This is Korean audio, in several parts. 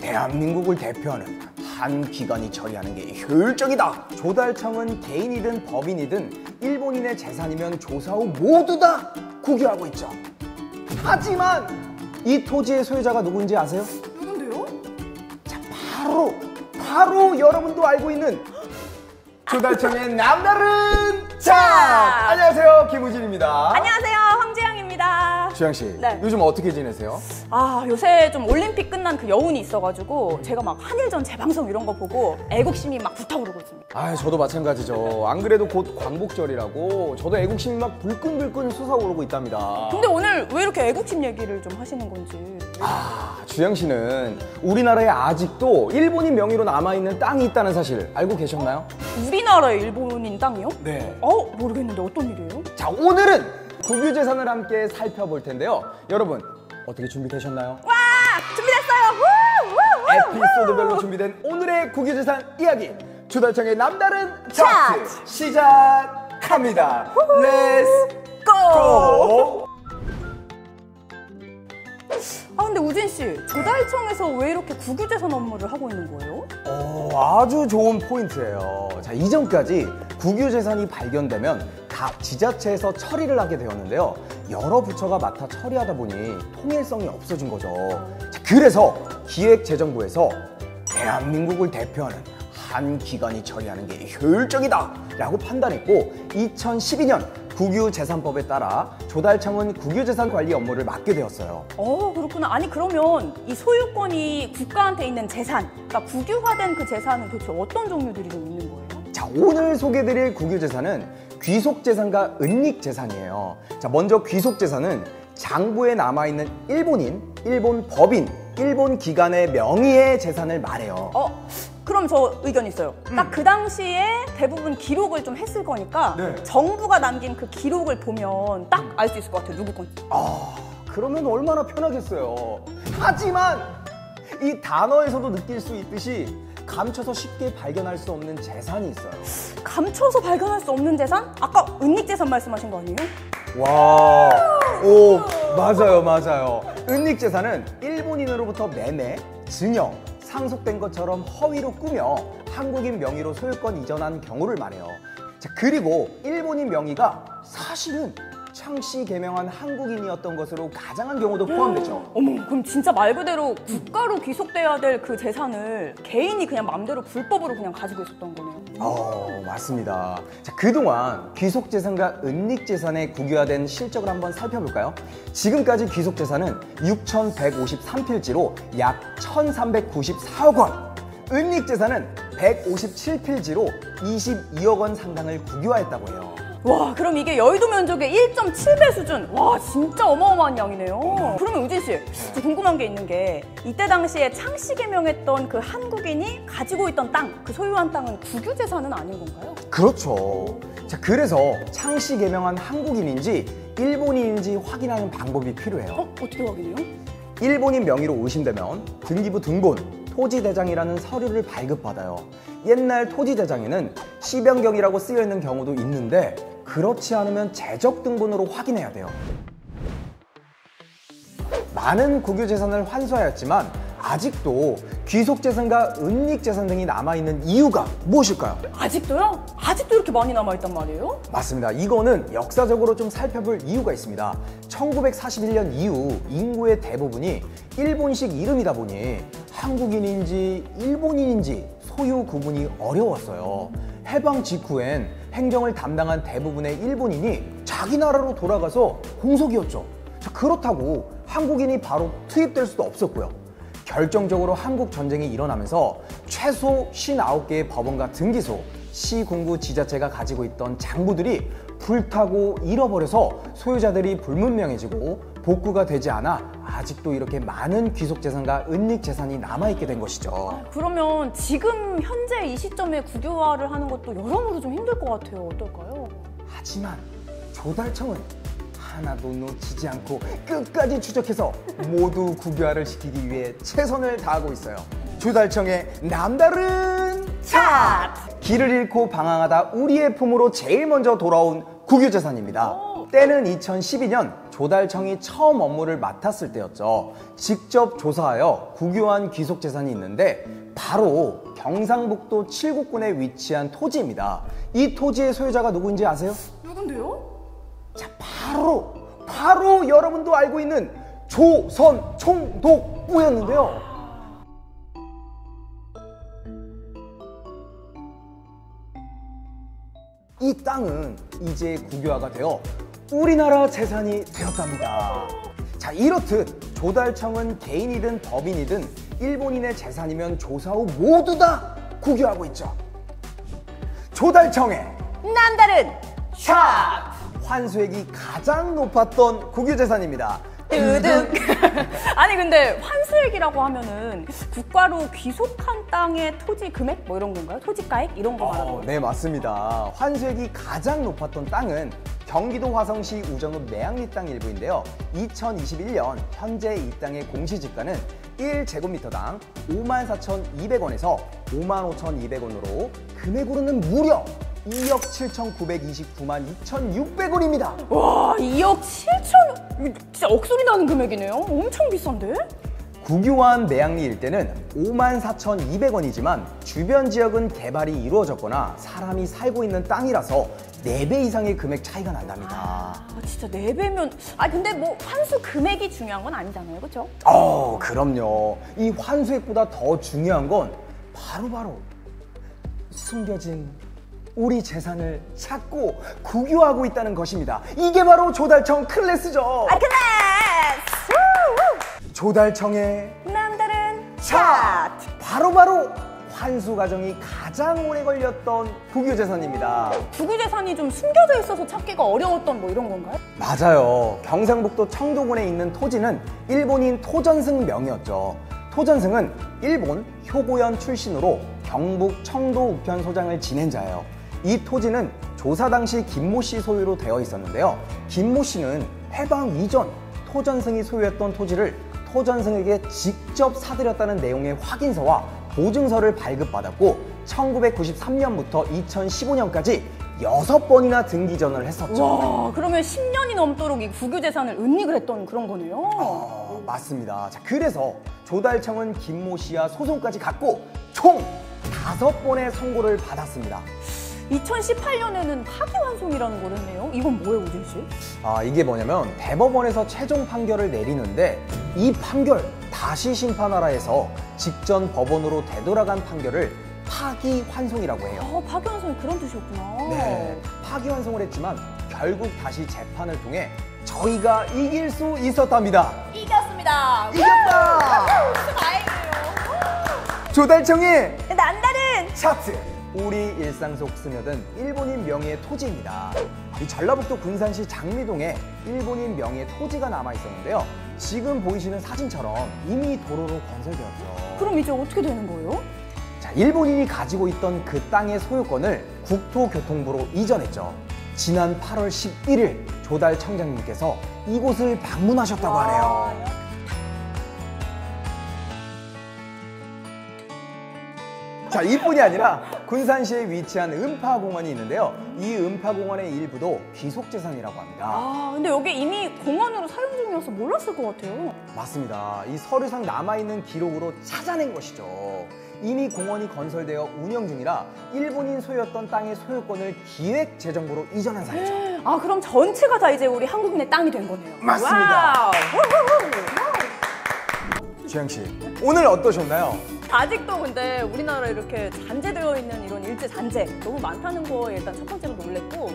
대한민국을 대표하는 한 기관이 처리하는 게 효율적이다. 조달청은 개인이든 법인이든 일본인의 재산이면 조사 후 모두 다 국유하고 있죠. 하지만 이 토지의 소유자가 누구인지 아세요? 누군데요? 자, 바로 바로 여러분도 알고 있는 조달청의 남다른 자 안녕하세요 김우진입니다. 안녕하세요. 주영 씨, 네. 요즘 어떻게 지내세요? 아, 요새 좀 올림픽 끝난 그 여운이 있어가지고 제가 막 한일전 재방송 이런 거 보고 애국심이 막 불타오르고 있습니다. 아, 저도 마찬가지죠. 안 그래도 곧 광복절이라고 저도 애국심이 막 불끈불끈 솟아오르고 있답니다. 근데 오늘 왜 이렇게 애국심 얘기를 좀 하시는 건지. 아, 주영 씨는 우리나라에 아직도 일본인 명의로 남아있는 땅이 있다는 사실 알고 계셨나요? 우리나라의 일본인 땅이요? 네. 어, 모르겠는데 어떤 일이에요? 자, 오늘은 국유재산을 함께 살펴볼 텐데요. 여러분, 어떻게 준비되셨나요? 와, 준비됐어요. 우, 우, 우. 에피소드별로 준비된 오늘의 국유재산 이야기 조달청의 남다른 차트 차트. 시작합니다. Let's go! Go! 근데 우진 씨, 조달청에서 왜 이렇게 국유재산 업무를 하고 있는 거예요? 어, 아주 좋은 포인트예요. 자, 이전까지 국유재산이 발견되면 각 지자체에서 처리를 하게 되었는데요. 여러 부처가 맡아 처리하다 보니 통일성이 없어진 거죠. 자, 그래서 기획재정부에서 대한민국을 대표하는 한 기관이 처리하는 게 효율적이다 라고 판단했고 2012년 국유재산법에 따라 조달청은 국유재산 관리 업무를 맡게 되었어요. 어, 그렇구나. 아니, 그러면 이 소유권이 국가한테 있는 재산, 그러니까 국유화된 그 재산은 도대체 어떤 종류들이 좀 있는 거예요? 자, 오늘 소개드릴 국유재산은 귀속재산과 은닉재산이에요. 자, 먼저 귀속재산은 장부에 남아있는 일본인, 일본 법인, 일본 기관의 명의의 재산을 말해요. 어, 그럼 저 의견 있어요. 딱 그 당시에 대부분 기록을 좀 했을 거니까 네. 정부가 남긴 그 기록을 보면 딱 알 수 있을 것 같아요. 누구 건지. 아, 그러면 얼마나 편하겠어요. 하지만 이 단어에서도 느낄 수 있듯이 감춰서 쉽게 발견할 수 없는 재산이 있어요. 감춰서 발견할 수 없는 재산? 아까 은닉 재산 말씀하신 거 아니에요? 와, 오, 맞아요, 맞아요. 은닉 재산은 일본인으로부터 매매, 증여, 상속된 것처럼 허위로 꾸며 한국인 명의로 소유권 이전한 경우를 말해요. 자, 그리고 일본인 명의가 사실은 창씨 개명한 한국인이었던 것으로 가장한 경우도 포함되죠. 어머, 그럼 진짜 말 그대로 국가로 귀속돼야 될 그 재산을 개인이 그냥 맘대로 불법으로 그냥 가지고 있었던 거네요. 어, 맞습니다. 자, 그동안 귀속재산과 은닉재산의 국유화된 실적을 한번 살펴볼까요? 지금까지 귀속재산은 6,153필지로 약 1,394억 원. 은닉재산은 157필지로 22억 원 상당을 국유화했다고 해요. 와, 그럼 이게 여의도 면적의 1.7배 수준. 와, 진짜 어마어마한 양이네요. 그러면 우진 씨, 저 궁금한 게 있는 게 이때 당시에 창씨 개명했던 그 한국인이 가지고 있던 땅, 그 소유한 땅은 국유 재산은 아닌 건가요? 그렇죠. 자, 그래서 창씨 개명한 한국인인지 일본인인지 확인하는 방법이 필요해요. 어, 어떻게 확인해요? 일본인 명의로 의심되면 등기부 등본, 토지대장이라는 서류를 발급받아요. 옛날 토지대장에는 시변경이라고 쓰여 있는 경우도 있는데 그렇지 않으면 재적 등본으로 확인해야 돼요. 많은 국유재산을 환수하였지만 아직도 귀속재산과 은닉재산 등이 남아있는 이유가 무엇일까요? 아직도요? 아직도 이렇게 많이 남아있단 말이에요? 맞습니다. 이거는 역사적으로 좀 살펴볼 이유가 있습니다. 1941년 이후 인구의 대부분이 일본식 이름이다 보니 한국인인지 일본인인지 소유 구분이 어려웠어요. 해방 직후엔 행정을 담당한 대부분의 일본인이 자기 나라로 돌아가서 공석이었죠. 자, 그렇다고 한국인이 바로 투입될 수도 없었고요. 결정적으로 한국 전쟁이 일어나면서 최소 59개의 법원과 등기소, 시군구 지자체가 가지고 있던 장부들이 불타고 잃어버려서 소유자들이 불문명해지고 복구가 되지 않아 아직도 이렇게 많은 귀속 재산과 은닉 재산이 남아있게 된 것이죠. 그러면 지금 현재 이 시점에 국유화를 하는 것도 여러모로 좀 힘들 것 같아요. 어떨까요? 하지만 조달청은 하나도 놓치지 않고 끝까지 추적해서 모두 국유화를 시키기 위해 최선을 다하고 있어요. 조달청의 남다른 차트! 길을 잃고 방황하다 우리의 품으로 제일 먼저 돌아온 국유재산입니다. 때는 2012년 조달청이 처음 업무를 맡았을 때였죠. 직접 조사하여 국유한 귀속 재산이 있는데 바로 경상북도 칠곡군에 위치한 토지입니다. 이 토지의 소유자가 누구인지 아세요? 누군데요? 자, 바로 바로 여러분도 알고 있는 조선 총독부였는데요. 이 땅은 이제 국유화가 되어 우리나라 재산이 되었답니다. 자, 이렇듯 조달청은 개인이든 법인이든 일본인의 재산이면 조사 후 모두 다 국유하고 있죠. 조달청의 남다른 샵! 환수액이 가장 높았던 국유재산입니다. 뜨득. 아니 근데 환수액이라고 하면은 국가로 귀속한 땅의 토지 금액 뭐 이런 건가요? 토지가액 이런 거 말하는 어, 거예요? 네, 맞습니다. 환수액이 가장 높았던 땅은 경기도 화성시 우정읍 내양리 땅 일부인데요. 2021년 현재 이 땅의 공시지가는 1제곱미터당 54,200원에서 55,200원으로 금액으로는 무려 2억 7,929만 2,600원입니다. 와 2억 7천 이거 진짜 억소리 나는 금액이네요. 엄청 비싼데? 국유화한 내양리 일대는 54,200원이지만 주변 지역은 개발이 이루어졌거나 사람이 살고 있는 땅이라서 4배 이상의 금액 차이가 난답니다. 아 진짜 네 배면 아 근데 뭐 환수 금액이 중요한 건 아니잖아요, 그렇죠? 어, 그럼요. 이 환수액보다 더 중요한 건 바로바로 숨겨진 우리 재산을 찾고 국유하고 있다는 것입니다. 이게 바로 조달청 클래스죠. 아 클래스! 조달청의 남다른 차! 차트! 바로바로 환수 과정이 가장 오래 걸렸던 국유재산입니다. 국유재산이 좀 숨겨져 있어서 찾기가 어려웠던 뭐 이런 건가요? 맞아요. 경상북도 청도군에 있는 토지는 일본인 토전승 명이었죠. 토전승은 일본 효고현 출신으로 경북 청도 우편 소장을 지낸 자예요. 이 토지는 조사 당시 김모 씨 소유로 되어 있었는데요. 김모 씨는 해방 이전 토전승이 소유했던 토지를 토전승에게 직접 사들였다는 내용의 확인서와 보증서를 발급받았고 1993년부터 2015년까지 여섯 번이나 등기 전을 했었죠. 와 그러면 10년이 넘도록 이 국유 재산을 은닉을 했던 그런 거네요. 어, 맞습니다. 자, 그래서 조달청은 김모 씨와 소송까지 갔고 총 다섯 번의 선고를 받았습니다. 2018년에는 파기환송이라는 걸 했네요. 이건 뭐예요, 우진 씨? 아, 이게 뭐냐면 대법원에서 최종 판결을 내리는데 이 판결 다시 심판하라 해서 직전 법원으로 되돌아간 판결을 파기환송이라고 해요. 아, 파기환송이 그런 뜻이었구나. 네, 파기환송을 했지만 결국 다시 재판을 통해 저희가 이길 수 있었답니다. 이겼습니다. 이겼다! 다행이에요. 조달청의 난다른 차트 우리 일상 속 스며든 일본인 명의의 토지입니다. 이 전라북도 군산시 장미동에 일본인 명의의 토지가 남아 있었는데요. 지금 보이시는 사진처럼 이미 도로로 건설되었죠. 그럼 이제 어떻게 되는 거예요? 자, 일본인이 가지고 있던 그 땅의 소유권을 국토교통부로 이전했죠. 지난 8월 11일 조달 청장님께서 이곳을 방문하셨다고 하네요. 자, 이뿐이 아니라 군산시에 위치한 음파공원이 있는데요. 이 음파공원의 일부도 귀속재산이라고 합니다. 아, 근데 여기 이미 공원으로 사용 중이어서 몰랐을 것 같아요. 맞습니다. 이 서류상 남아있는 기록으로 찾아낸 것이죠. 이미 공원이 건설되어 운영 중이라 일본인 소유였던 땅의 소유권을 기획 재정부로 이전한 사례죠. 아, 그럼 전체가 다 이제 우리 한국인의 땅이 된 거네요. 맞습니다. 주영 씨, 오늘 어떠셨나요? 아직도 근데 우리나라에 이렇게 잔재되어 있는 이런 일제 잔재 너무 많다는 거에 일단 첫 번째로 놀랬고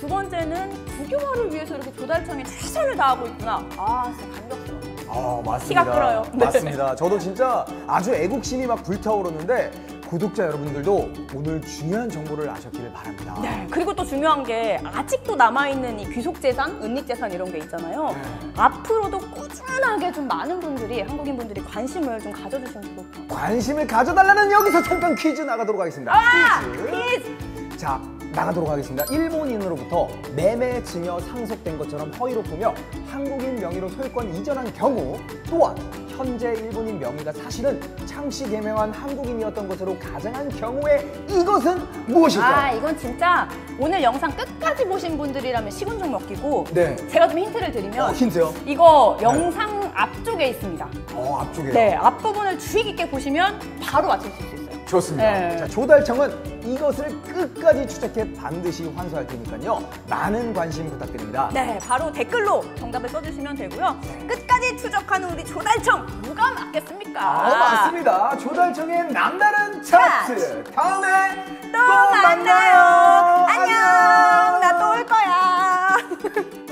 두 번째는 국유화를 위해서 이렇게 조달청에 최선을 다하고 있구나. 아, 진짜 감격스러워. 아, 맞습니다. 피가 끓어요. 네. 맞습니다. 저도 진짜 아주 애국심이 막 불타오르는데 구독자 여러분들도 오늘 중요한 정보를 아셨기를 바랍니다. 네, 그리고 또 중요한 게 아직도 남아있는 이 귀속재산, 은닉재산 이런 게 있잖아요. 네. 앞으로도 꾸준하게 좀 많은 분들이, 한국인 분들이 관심을 좀 가져주시면 좋을 것 같아요. 관심을 가져달라는 여기서 잠깐 퀴즈 나가도록 하겠습니다. 아! 퀴즈. 퀴즈! 자, 나가도록 하겠습니다. 일본인으로부터 매매 증여 상속된 것처럼 허위로 보며 한국인 명의로 소유권 이전한 경우 또한 현재 일본인 명의가 사실은 창씨 개명한 한국인이었던 것으로 가정한 경우에 이것은 무엇일까요? 아, 이건 진짜 오늘 영상 끝까지 보신 분들이라면 식은 죽 먹기고 네. 제가 좀 힌트를 드리면 어, 힌트요? 이거 영상 앞쪽에 있습니다. 어, 앞쪽에. 네, 앞부분을 주의 깊게 보시면 바로 맞추실 수 있어요. 좋습니다. 네. 자, 조달청은 이것을 끝까지 추적해 반드시 환수할 테니까요. 많은 관심 부탁드립니다. 네, 바로 댓글로 정답을 써주시면 되고요. 끝까지 추적하는 우리 조달청 누가 맞겠습니까? 아, 맞습니다. 조달청의 남다른 차트. 다음에 또, 또 만나요. 만나요. 안녕. 나 또 올 거야.